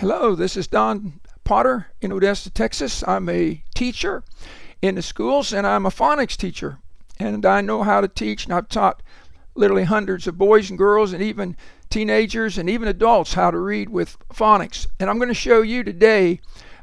Hello, this is Don Potter in Odessa, Texas. I'm a teacher in the schools and I'm a phonics teacher. And I know how to teach, and I've taught literally hundreds of boys and girls and even teenagers and even adults how to read with phonics. And I'm going to show you today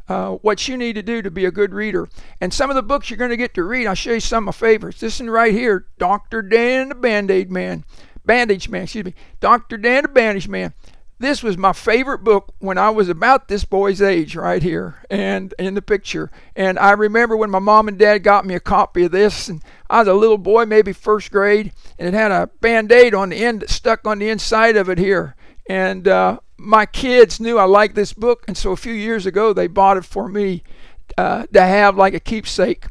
uh, what you need to do to be a good reader. And some of the books you're going to get to read, I'll show you some of my favorites. This one right here, Dr. Dan the Band-Aid Man. Bandage Man, excuse me. Dr. Dan the Bandage Man this was my favorite book when I was about this boy's age right here and in the picture. And I remember when my mom and dad got me a copy of this and I was a little boy, maybe first grade, and it had a band-aid on the end stuck on the inside of it here. And uh, my kids knew I liked this book, and so a few years ago they bought it for me uh, to have like a keepsake.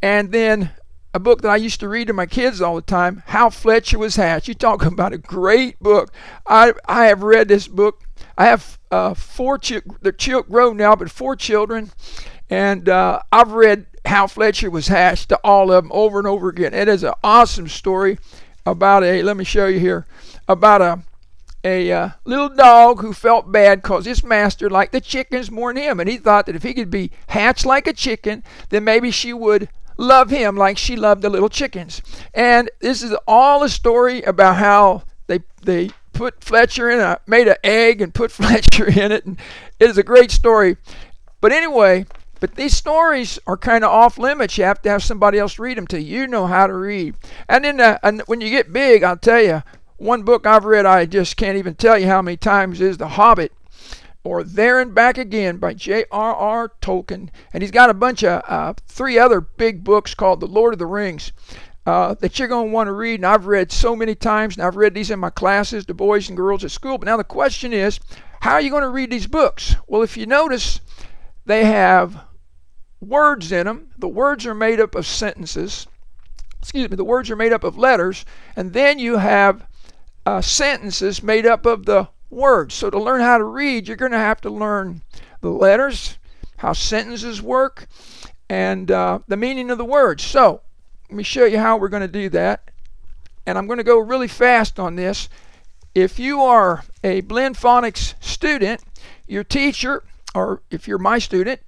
And then a book that I used to read to my kids all the time, How Fletcher Was Hatched. You talk about a great book. I I have read this book. I have uh, four children. They're grown now, but four children, and uh, I've read How Fletcher Was Hatched to all of them over and over again. It is an awesome story about a. Let me show you here about a a uh, little dog who felt bad because his master liked the chickens more than him, and he thought that if he could be hatched like a chicken, then maybe she would love him like she loved the little chickens. And this is all a story about how they they put Fletcher in a made an egg and put Fletcher in it, and it is a great story. But anyway, but these stories are kind of off limits. You have to have somebody else read them to you know how to read. And then uh, and when you get big, I'll tell you, one book I've read I just can't even tell you how many times is The Hobbit or There and Back Again by J.R.R. Tolkien. And he's got a bunch of uh, three other big books called The Lord of the Rings uh, that you're going to want to read. And I've read so many times, and I've read these in my classes to boys and girls at school. But now the question is, how are you going to read these books? Well, if you notice, they have words in them. The words are made up of sentences. Excuse me, the words are made up of letters. And then you have uh, sentences made up of the words. So to learn how to read, you're going to have to learn the letters, how sentences work, and uh, the meaning of the words. So let me show you how we're going to do that. And I'm going to go really fast on this. If you are a Blend Phonics student, your teacher, or if you're my student,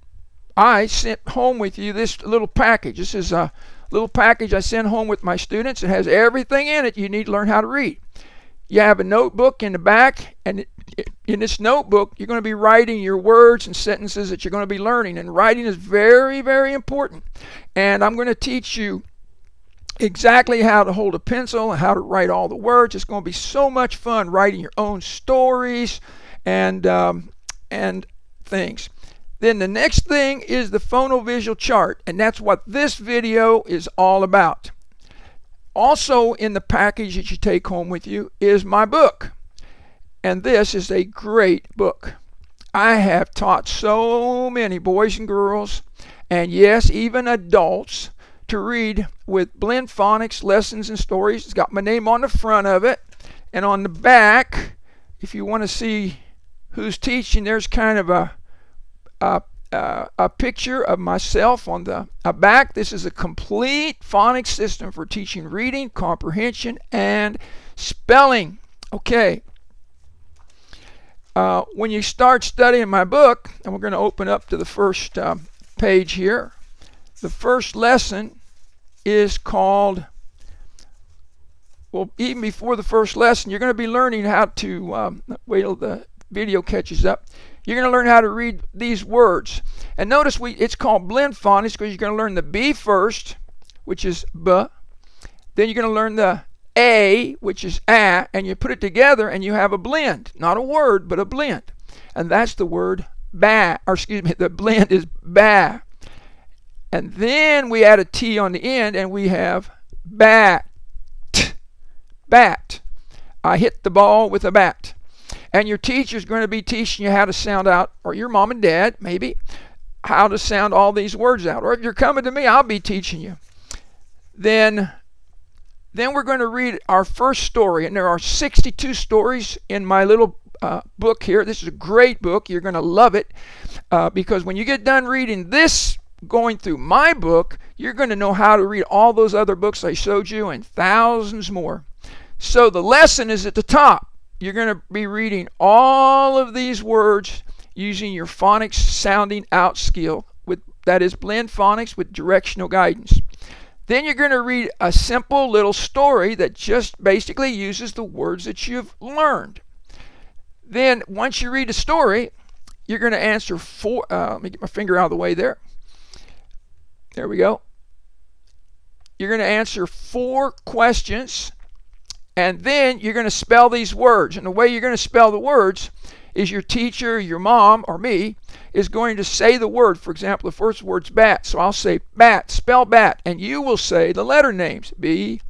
I sent home with you this little package. This is a little package I send home with my students. It has everything in it you need to learn how to read you have a notebook in the back, and in this notebook, you're going to be writing your words and sentences that you're going to be learning. And writing is very, very important. And I'm going to teach you exactly how to hold a pencil and how to write all the words. It's going to be so much fun writing your own stories and um, and things. Then the next thing is the phonovisual chart, and that's what this video is all about. Also, in the package that you take home with you is my book. And this is a great book. I have taught so many boys and girls, and yes, even adults, to read with Blend Phonics lessons and stories. It's got my name on the front of it. And on the back, if you want to see who's teaching, there's kind of a, a uh, a picture of myself on the back. This is a complete phonics system for teaching reading, comprehension, and spelling. Okay. Uh, when you start studying my book, and we're going to open up to the first uh, page here, the first lesson is called, well, even before the first lesson, you're going to be learning how to, um, wait till the video catches up. You're going to learn how to read these words. And notice we it's called blend phonics because you're going to learn the B first, which is B. Then you're going to learn the A, which is A, and you put it together and you have a blend. Not a word, but a blend. And that's the word ba, or excuse me, the blend is ba. And then we add a T on the end and we have bat. Bat. I hit the ball with a bat and your teacher's going to be teaching you how to sound out, or your mom and dad, maybe, how to sound all these words out. Or if you're coming to me, I'll be teaching you. Then, then we're going to read our first story, and there are 62 stories in my little uh, book here. This is a great book. You're going to love it uh, because when you get done reading this, going through my book, you're going to know how to read all those other books I showed you and thousands more. So the lesson is at the top you're going to be reading all of these words using your phonics sounding out skill with that is blend phonics with directional guidance. Then you're going to read a simple little story that just basically uses the words that you've learned. Then once you read a story, you're going to answer four. Uh, let me get my finger out of the way there. There we go. You're going to answer four questions, and then you're going to spell these words. And the way you're going to spell the words is your teacher, your mom, or me is going to say the word. For example, the first word's bat. So I'll say bat, spell bat, and you will say the letter names B,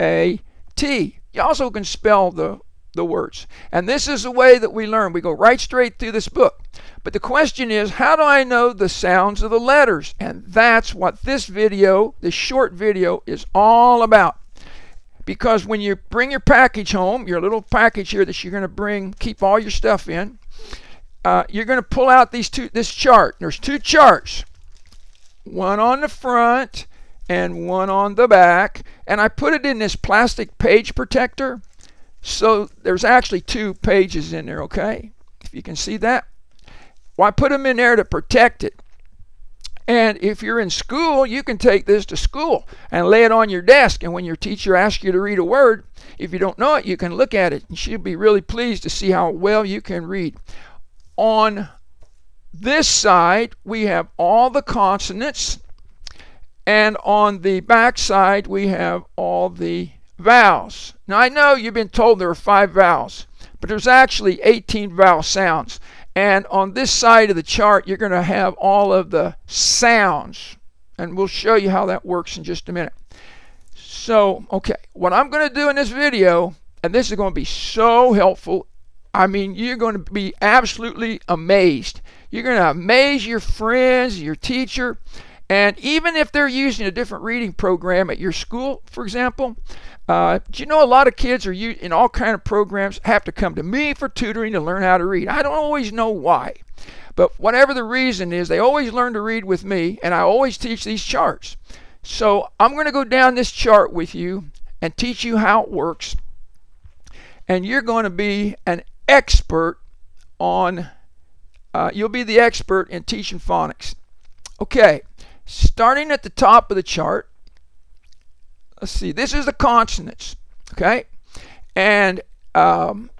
A, T. You also can spell the the words. And this is the way that we learn. We go right straight through this book. But the question is, how do I know the sounds of the letters? And that's what this video, this short video, is all about. Because when you bring your package home, your little package here that you're going to bring, keep all your stuff in, uh, you're going to pull out these two, this chart. There's two charts, one on the front and one on the back. And I put it in this plastic page protector so there's actually two pages in there, okay? If you can see that. Well, I put them in there to protect it. And if you're in school, you can take this to school and lay it on your desk. And when your teacher asks you to read a word, if you don't know it, you can look at it. And she'll be really pleased to see how well you can read. On this side, we have all the consonants. And on the back side, we have all the vowels. Now I know you've been told there are five vowels, but there's actually 18 vowel sounds. And on this side of the chart, you're going to have all of the sounds. And we'll show you how that works in just a minute. So, okay, what I'm going to do in this video, and this is going to be so helpful. I mean, you're going to be absolutely amazed. You're going to amaze your friends, your teacher, and even if they're using a different reading program at your school, for example, uh, do you know a lot of kids are in all kind of programs have to come to me for tutoring to learn how to read? I don't always know why, but whatever the reason is, they always learn to read with me, and I always teach these charts. So I'm going to go down this chart with you and teach you how it works, and you're going to be an expert on. Uh, you'll be the expert in teaching phonics. Okay, starting at the top of the chart let's see, this is the consonants, okay? And um,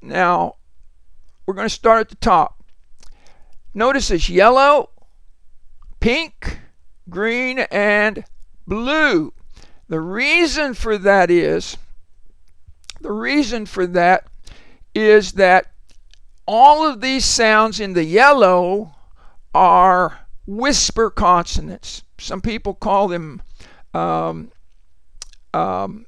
now we're going to start at the top. Notice it's yellow, pink, green, and blue. The reason for that is, the reason for that is that all of these sounds in the yellow are whisper consonants. Some people call them um, um,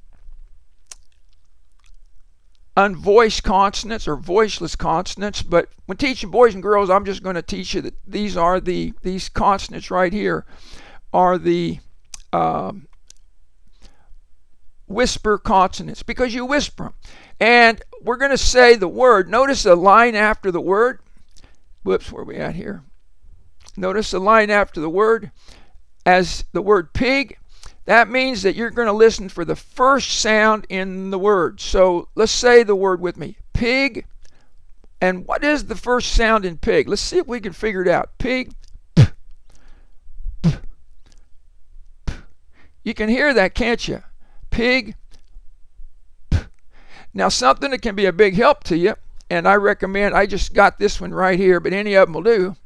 unvoiced consonants or voiceless consonants. But when teaching boys and girls, I'm just going to teach you that these are the these consonants right here are the um, whisper consonants because you whisper them. And we're going to say the word. Notice the line after the word. Whoops, where are we at here? Notice the line after the word as the word pig that means that you're going to listen for the first sound in the word. So let's say the word with me pig. And what is the first sound in pig? Let's see if we can figure it out. Pig. P, p, p. You can hear that, can't you? Pig. Now, something that can be a big help to you, and I recommend, I just got this one right here, but any of them will do.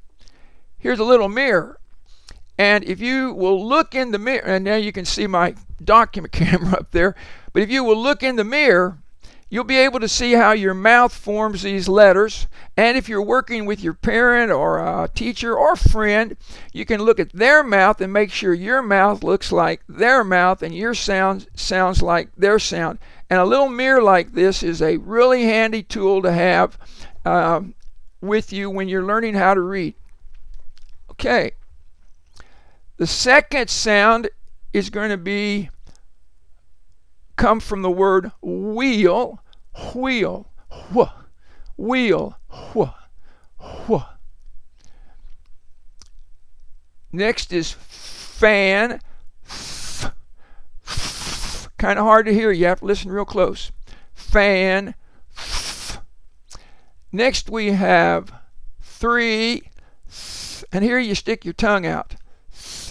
Here's a little mirror. And if you will look in the mirror, and now you can see my document camera up there, but if you will look in the mirror, you'll be able to see how your mouth forms these letters. And if you're working with your parent or a teacher or friend, you can look at their mouth and make sure your mouth looks like their mouth and your sound sounds like their sound. And a little mirror like this is a really handy tool to have um, with you when you're learning how to read. Okay. The second sound is going to be come from the word wheel, wheel, wh, wheel, wh, wh. Next is fan, f, f. kind of hard to hear. You have to listen real close. Fan, f. Next we have th, three, and here you stick your tongue out.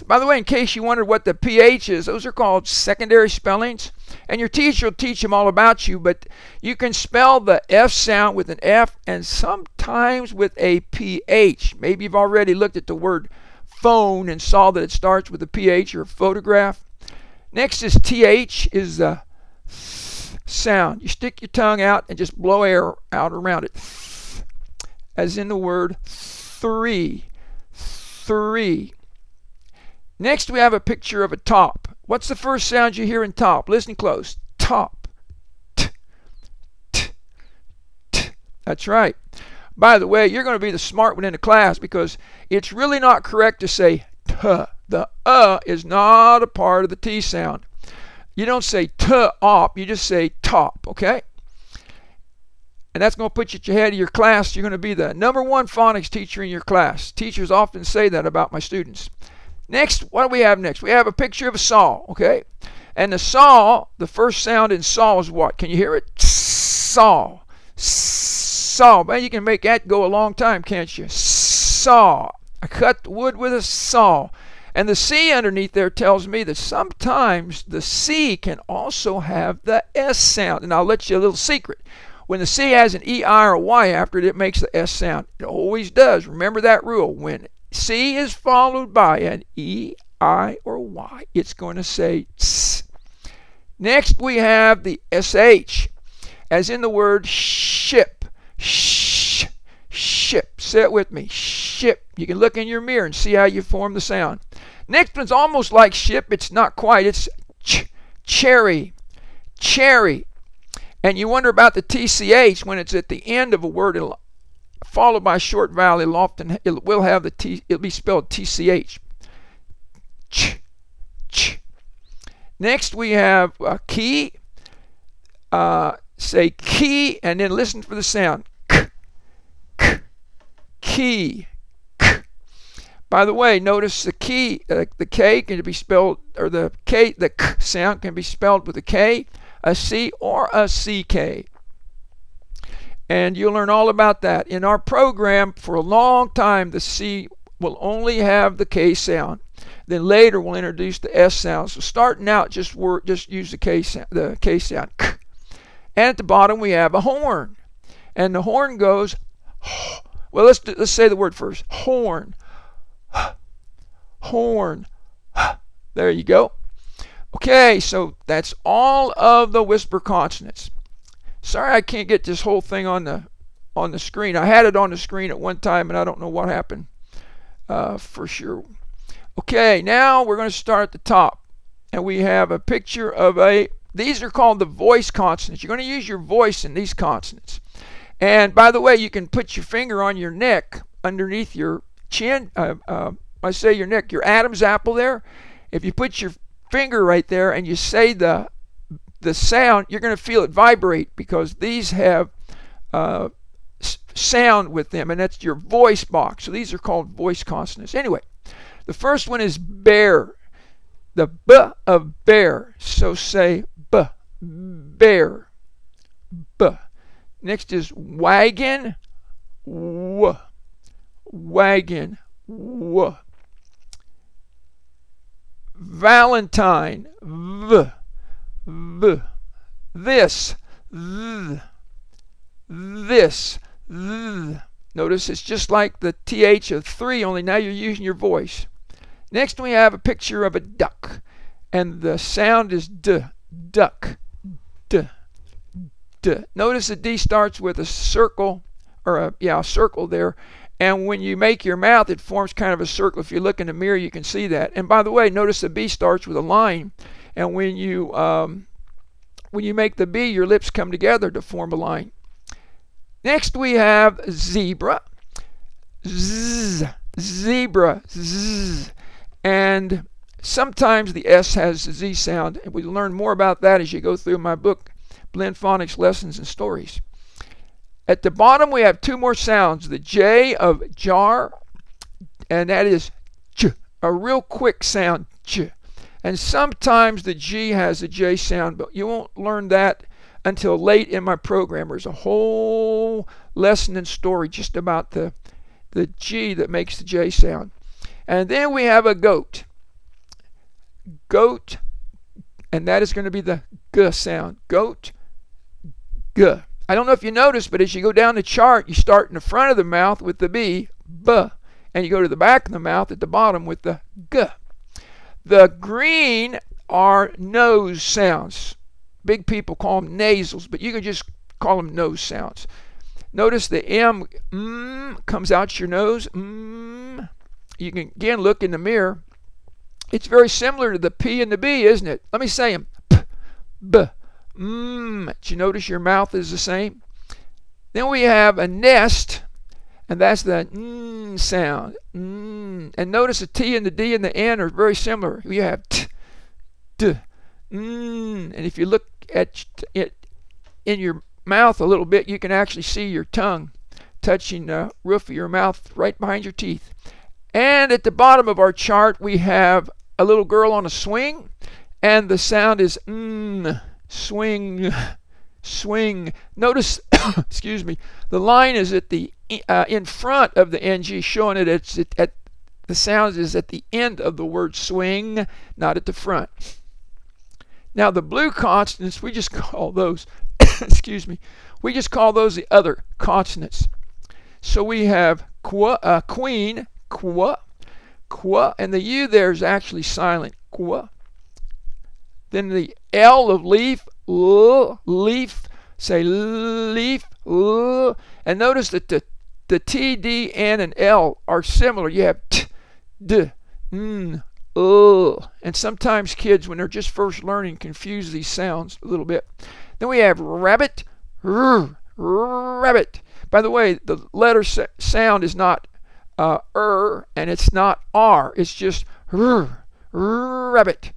By the way, in case you wondered what the PH is, those are called secondary spellings. And your teacher will teach them all about you, but you can spell the F sound with an F and sometimes with a PH. Maybe you've already looked at the word phone and saw that it starts with a PH or photograph. Next is TH, is the sound. You stick your tongue out and just blow air out around it. As in the word three. Three. Next, we have a picture of a top. What's the first sound you hear in top? Listen close. Top. T, t, t. That's right. By the way, you're going to be the smart one in the class because it's really not correct to say t. The uh is not a part of the T sound. You don't say t op, you just say top, okay? And that's going to put you at your head of your class. You're going to be the number one phonics teacher in your class. Teachers often say that about my students. Next, what do we have next? We have a picture of a saw, okay? And the saw, the first sound in saw is what? Can you hear it? Saw. Saw. Man, you can make that go a long time, can't you? Saw. I cut wood with a saw. And the C underneath there tells me that sometimes the C can also have the S sound. And I'll let you a little secret. When the C has an E, I, or Y after it, it makes the S sound. It always does. Remember that rule. When C is followed by an E, I, or Y. It's going to say tss. Next we have the SH, as in the word ship. Sh, ship. Say it with me. Ship. You can look in your mirror and see how you form the sound. Next one's almost like ship. It's not quite. It's ch cherry. Cherry. And you wonder about the TCH when it's at the end of a word. Followed by short vowel, it'll often it will have the T, it'll be spelled TCH. Ch, ch. Next we have a key. Uh, say key and then listen for the sound. K, k, key. K. By the way, notice the key, uh, the K can be spelled, or the K, the K sound can be spelled with a K, a C, or a CK and you'll learn all about that. In our program, for a long time, the C will only have the K sound. Then later we'll introduce the S sound. So starting out, just work, just use the K sound, the K sound. And at the bottom we have a horn, and the horn goes. Well, let's let's say the word first. Horn. Horn. There you go. Okay, so that's all of the whisper consonants. Sorry I can't get this whole thing on the on the screen. I had it on the screen at one time and I don't know what happened uh, for sure. Okay, now we're going to start at the top. And we have a picture of a, these are called the voice consonants. You're going to use your voice in these consonants. And by the way, you can put your finger on your neck underneath your chin. Uh, uh, I say your neck, your Adam's apple there. If you put your finger right there and you say the the sound, you're going to feel it vibrate because these have uh, sound with them, and that's your voice box. So these are called voice consonants. Anyway, the first one is bear, the b of bear. So say b, bear, b. Next is wagon, w, wagon, w. Valentine, v v, this, th, this, th. Notice it's just like the th of three, only now you're using your voice. Next we have a picture of a duck, and the sound is d, duck, d, d. Notice the d starts with a circle, or a yeah, a circle there, and when you make your mouth, it forms kind of a circle. If you look in the mirror, you can see that. And by the way, notice the B starts with a line. And when you um, when you make the B, your lips come together to form a line. Next we have zebra. Z, zebra. Z. And sometimes the S has a Z sound. And we'll learn more about that as you go through my book, Blend Phonics Lessons and Stories. At the bottom we have two more sounds. The J of jar, and that is a real quick sound, j. And sometimes the G has a J sound, but you won't learn that until late in my program. There's a whole lesson and story just about the the G that makes the J sound. And then we have a goat. Goat, and that is going to be the G sound. Goat, G. I don't know if you noticed, but as you go down the chart, you start in the front of the mouth with the B, B, and you go to the back of the mouth at the bottom with the G. The green are nose sounds. Big people call them nasals, but you can just call them nose sounds. Notice the M mm, comes out your nose. Mm. You can again look in the mirror. It's very similar to the P and the B, isn't it? Let me say them. P, B, mm. You notice your mouth is the same? Then we have a nest, and that's the mm sound. Mm. And notice the T and the D and the N are very similar. We have T, D, mm. And if you look at it in your mouth a little bit, you can actually see your tongue touching the roof of your mouth right behind your teeth. And at the bottom of our chart, we have a little girl on a swing, and the sound is mm, swing, swing. Notice, excuse me, the line is at the uh, in front of the ng, showing it it's at, at the sound is at the end of the word swing, not at the front. Now the blue consonants, we just call those excuse me, we just call those the other consonants. So we have qua, uh, queen, qua, qua, and the U there is actually silent, qua. Then the L of leaf, l, leaf, say leaf, l, and notice that the, the T, D, N, and L are similar. You have t, d, n, l, and sometimes kids, when they're just first learning, confuse these sounds a little bit. Then we have rabbit, r, rabbit. By the way, the letter sound is not uh, and it's not r. It's just r, rabbit.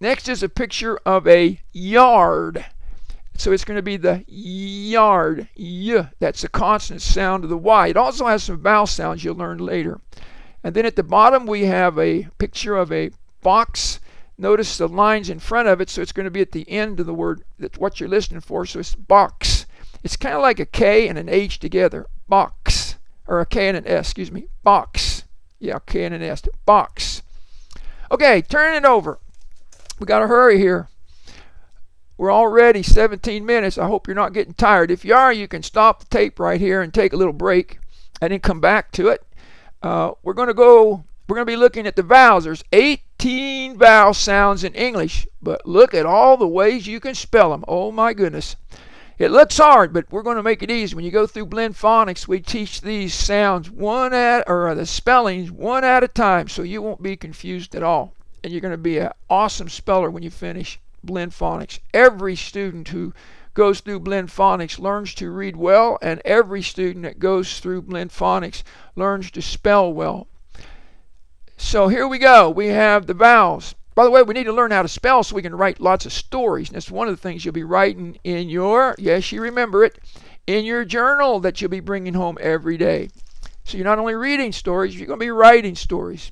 Next is a picture of a yard. So it's going to be the yard. Y. That's the consonant sound of the Y. It also has some vowel sounds you'll learn later. And then at the bottom we have a picture of a box Notice the lines in front of it, so it's going to be at the end of the word that's what you're listening for. So it's box. It's kind of like a K and an H together. Box. Or a K and an S, excuse me. Box. Yeah, K and an S. Box. Okay, turn it over. We got to hurry here. We're already 17 minutes. I hope you're not getting tired. If you are, you can stop the tape right here and take a little break and then come back to it. Uh, we're going to go, we're going to be looking at the vowels. There's 18 vowel sounds in English, but look at all the ways you can spell them. Oh my goodness. It looks hard, but we're going to make it easy. When you go through Blend Phonics, we teach these sounds one at, or the spellings one at a time, so you won't be confused at all. And you're going to be an awesome speller when you finish Blend Phonics. Every student who goes through Blend Phonics learns to read well, and every student that goes through Blend Phonics learns to spell well. So here we go. We have the vowels. By the way, we need to learn how to spell so we can write lots of stories. That's one of the things you'll be writing in your, yes, you remember it, in your journal that you'll be bringing home every day. So you're not only reading stories, you're going to be writing stories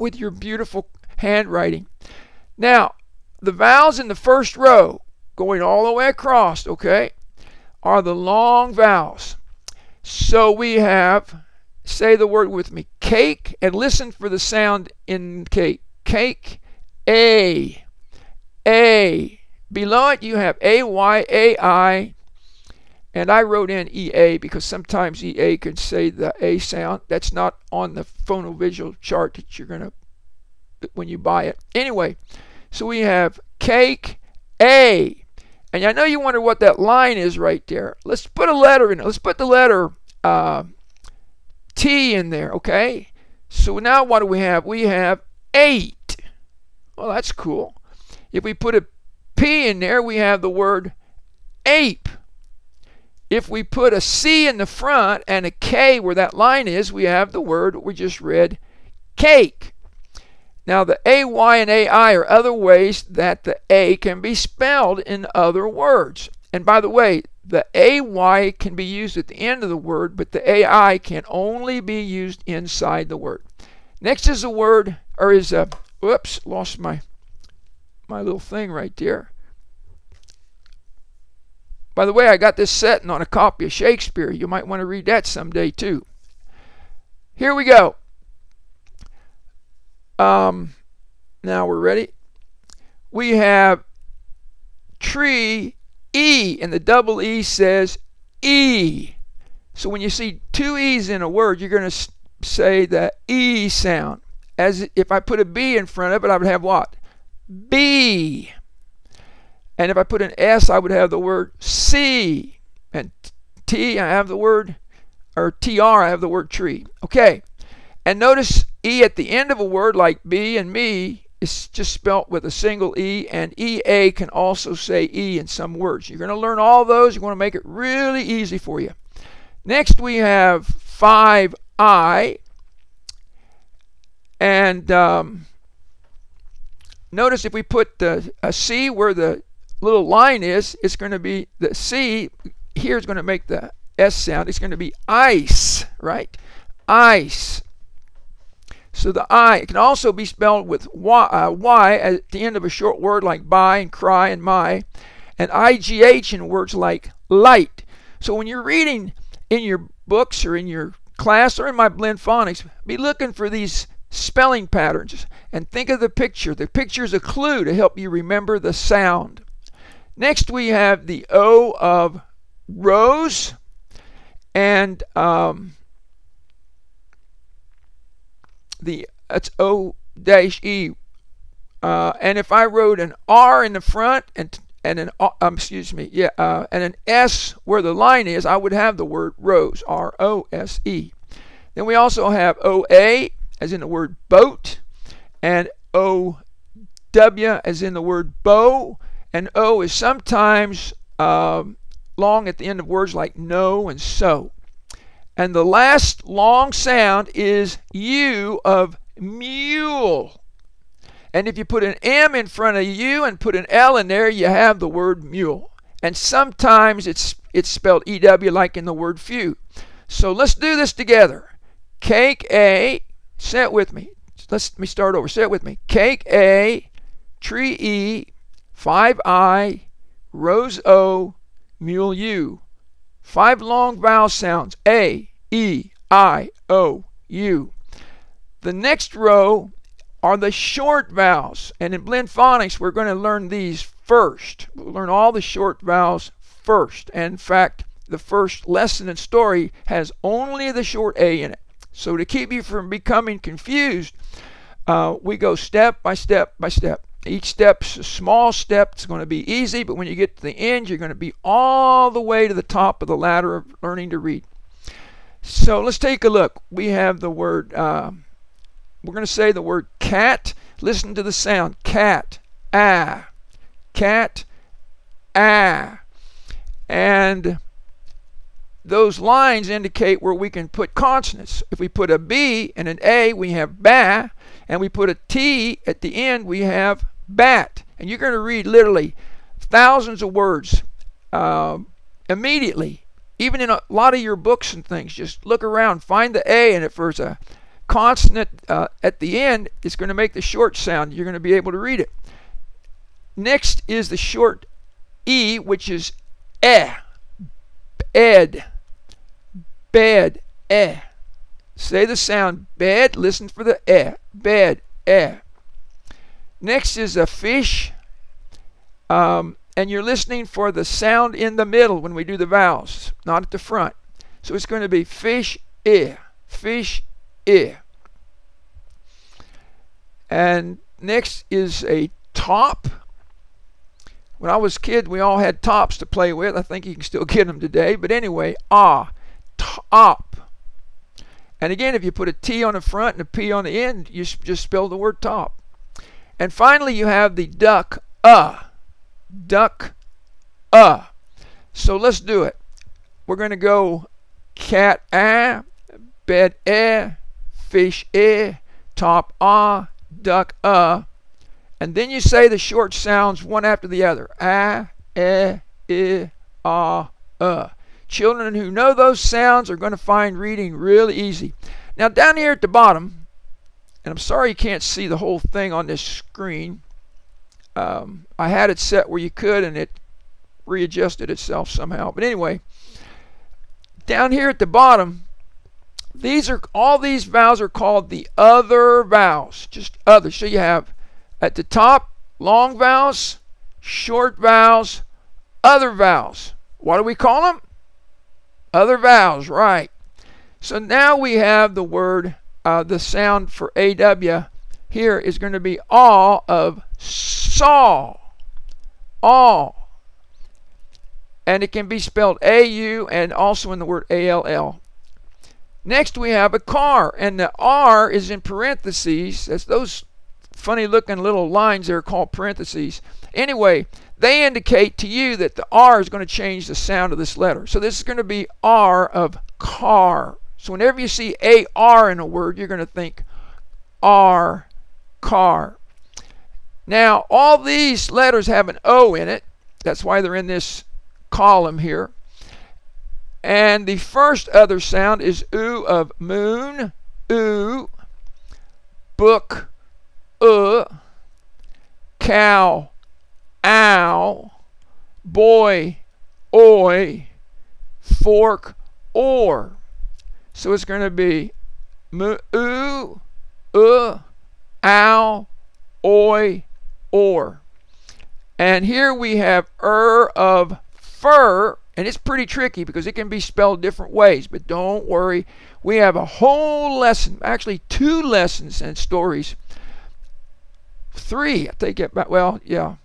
with your beautiful handwriting. Now, the vowels in the first row, going all the way across, okay, are the long vowels. So we have Say the word with me. Cake, and listen for the sound in cake. Cake, A. A. Below it, you have A, Y, A, I. And I wrote in EA because sometimes EA can say the A sound. That's not on the phonovisual chart that you're going to, when you buy it. Anyway, so we have cake, A. And I know you wonder what that line is right there. Let's put a letter in it. Let's put the letter uh, T in there, okay? So now what do we have? We have 8. Well, that's cool. If we put a P in there, we have the word ape. If we put a C in the front and a K where that line is, we have the word we just read, cake. Now, the AY and AI are other ways that the A can be spelled in other words. And by the way, the AY can be used at the end of the word, but the AI can only be used inside the word. Next is a word, or is a, whoops, lost my, my little thing right there. By the way, I got this setting on a copy of Shakespeare. You might want to read that someday too. Here we go. Um, now we're ready. We have tree E, and the double E says E. So when you see two E's in a word, you're going to say the E sound. As if I put a B in front of it, I would have what? B. And if I put an S, I would have the word C. And T, I have the word, or TR, I have the word tree. Okay. And notice E at the end of a word like B and me is just spelt with a single E, and EA can also say E in some words. You're going to learn all those. You want to make it really easy for you. Next, we have 5I. And um, notice if we put the, a C where the little line is, it's going to be the C here is going to make the S sound. It's going to be ice, right? Ice. So the I it can also be spelled with y, uh, y, at the end of a short word like buy and cry and my, and IGH in words like light. So when you're reading in your books or in your class or in my blend phonics, be looking for these spelling patterns and think of the picture. The picture is a clue to help you remember the sound. Next, we have the O of rose, and um, the it's O dash E. Uh, and if I wrote an R in the front and and an um, excuse me, yeah, uh, and an S where the line is, I would have the word rose, R O S E. Then we also have O A as in the word boat, and O W as in the word bow, and O is sometimes um, long at the end of words like no and so. And the last long sound is U of mule. And if you put an M in front of U and put an L in there, you have the word mule. And sometimes it's it's spelled EW like in the word few. So let's do this together. Cake A, say it with me. Let's let me start over. Say it with me. Cake A, tree E, five I, rose O, mule U. Five long vowel sounds A, E, I, O, U. The next row are the short vowels. And in blend phonics, we're going to learn these first. We'll learn all the short vowels first. And in fact, the first lesson and story has only the short A in it. So to keep you from becoming confused, uh, we go step by step by step. Each step's a small step. It's going to be easy, but when you get to the end, you're going to be all the way to the top of the ladder of learning to read. So let's take a look. We have the word, uh, we're going to say the word cat. Listen to the sound. Cat. Ah. Cat. Ah. And those lines indicate where we can put consonants. If we put a B and an A, we have ba, and we put a T at the end, we have bat. And you're going to read literally thousands of words uh, immediately. Even in a lot of your books and things, just look around, find the A, and if there's a consonant uh, at the end, it's going to make the short sound. You're going to be able to read it. Next is the short E, which is eh, ed, bed, eh. Say the sound bed, listen for the eh, bed, eh. Next is a fish. Um, and you're listening for the sound in the middle when we do the vowels, not at the front. So it's going to be fish, ear, fish, ear. And next is a top. When I was a kid, we all had tops to play with. I think you can still get them today. But anyway, ah, top. And again, if you put a T on the front and a P on the end, you just spell the word top. And finally, you have the duck, uh. Duck, uh. So let's do it. We're going to go cat, ah, bed, eh, fish, eh, top, ah, duck, uh. And then you say the short sounds one after the other. Ah, eh, eh, ah, uh. Children who know those sounds are going to find reading really easy. Now, down here at the bottom, and I'm sorry you can't see the whole thing on this screen. Um, I had it set where you could, and it readjusted itself somehow. But anyway, down here at the bottom, these are all these vowels are called the other vowels, just other. So you have at the top long vowels, short vowels, other vowels. What do we call them? Other vowels, right. So now we have the word, uh, the sound for AW here is going to be all of saw. All. And it can be spelled AU and also in the word ALL. Next we have a car, and the R is in parentheses. That's those funny looking little lines there called parentheses. Anyway, they indicate to you that the R is going to change the sound of this letter. So this is going to be R of car. So whenever you see AR in a word, you're going to think R, car. Now, all these letters have an O in it. That's why they're in this column here. And the first other sound is oo of moon, oo, book, uh, cow, ow, boy, oi, fork, or. So it's going to be moo, oo, uh, ow, oi, or. And here we have er of fur, and it's pretty tricky because it can be spelled different ways, but don't worry. We have a whole lesson, actually two lessons and stories. Three, I think it, well, yeah,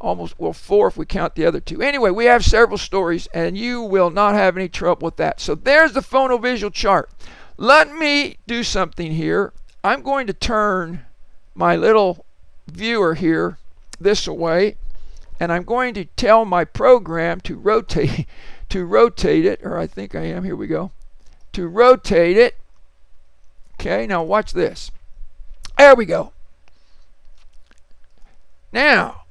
almost, well, four if we count the other two. Anyway, we have several stories, and you will not have any trouble with that. So there's the phonovisual chart. Let me do something here. I'm going to turn my little viewer here this way and I'm going to tell my program to rotate to rotate it or I think I am here we go to rotate it. Okay now watch this. There we go. Now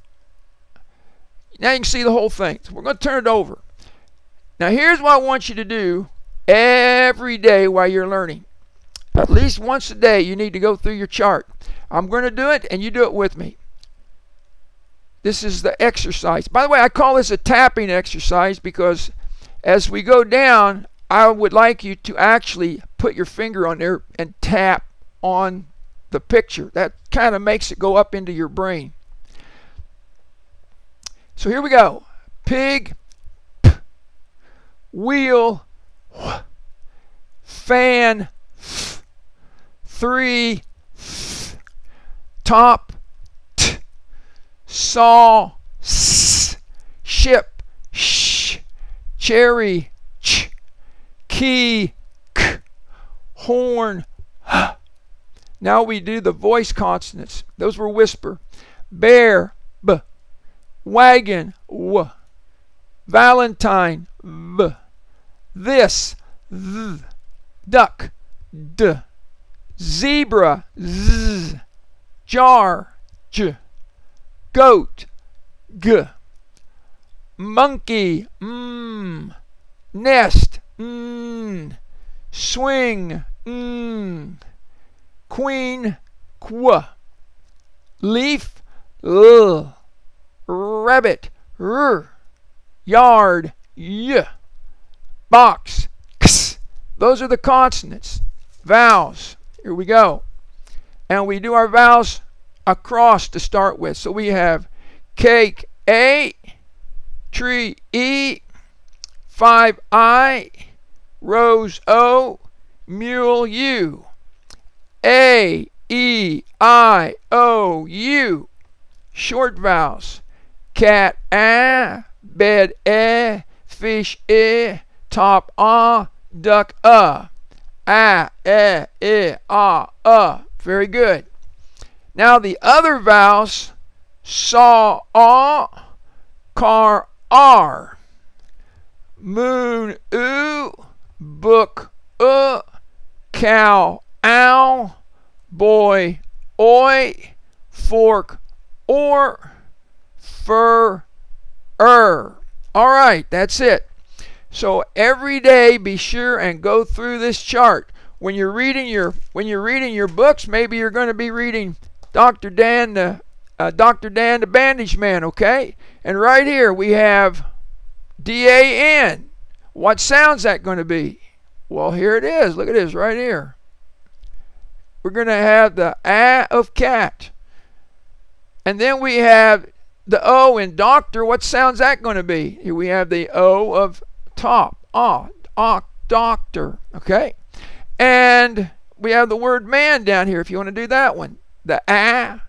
now you can see the whole thing. So we're going to turn it over. Now here's what I want you to do every day while you're learning. At least once a day you need to go through your chart I'm going to do it and you do it with me this is the exercise. By the way, I call this a tapping exercise because as we go down, I would like you to actually put your finger on there and tap on the picture. That kind of makes it go up into your brain. So here we go. Pig, p, wheel, wh, fan, f, three, top, t, saw, s, ship, sh, cherry, ch, key, k, horn, h. Now we do the voice consonants. Those were whisper. Bear, b, wagon, w, Valentine, v, this, th, duck, d, zebra, z, jar, j goat, g, monkey, mm, nest, mm, swing, mm, queen, qu, leaf, l, rabbit, r, yard, y, box, x. Those are the consonants, vowels. Here we go. And we do our vowels across to start with. So we have cake A, tree E, 5I, rose O, mule U, A, E, I, O, U. Short vowels. Cat A, bed E, fish E, top A, duck A. A, E, I, A, A. Very good. Now the other vowels, saw, ah, car, r, moon, oo, book, uh, cow, ow, boy, oi, fork, or, fur, er. All right, that's it. So every day be sure and go through this chart. When you're reading your when you're reading your books, maybe you're going to be reading Dr. Dan, the uh, Dr. Dan, the bandage man, okay? And right here we have D A N. What sound's that going to be? Well, here it is. Look at this right here. We're going to have the A of cat. And then we have the O in doctor. What sound's that going to be? Here we have the O of top. Ah, ah, doctor. Okay. And we have the word man down here if you want to do that one. The A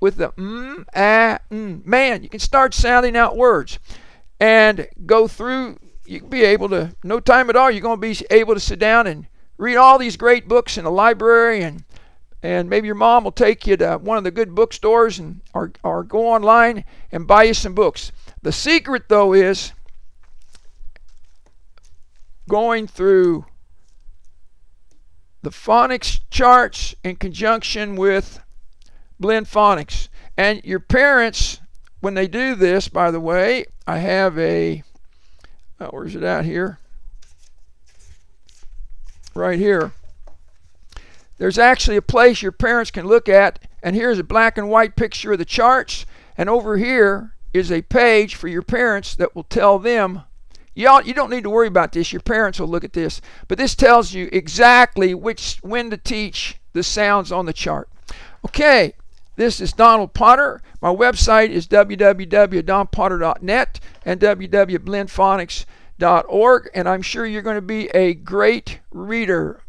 with the mm, ah, mm, man. You can start sounding out words and go through. You can be able to, no time at all, you're going to be able to sit down and read all these great books in the library and and maybe your mom will take you to one of the good bookstores and or, or go online and buy you some books. The secret though is going through the phonics charts in conjunction with blend phonics. And your parents, when they do this, by the way, I have a, oh, where's it at here? Right here. There's actually a place your parents can look at, and here's a black and white picture of the charts, and over here is a page for your parents that will tell them Y'all, you don't need to worry about this. Your parents will look at this. But this tells you exactly which when to teach the sounds on the chart. Okay, this is Donald Potter. My website is www.donpotter.net and www.blendphonics.org. And I'm sure you're going to be a great reader.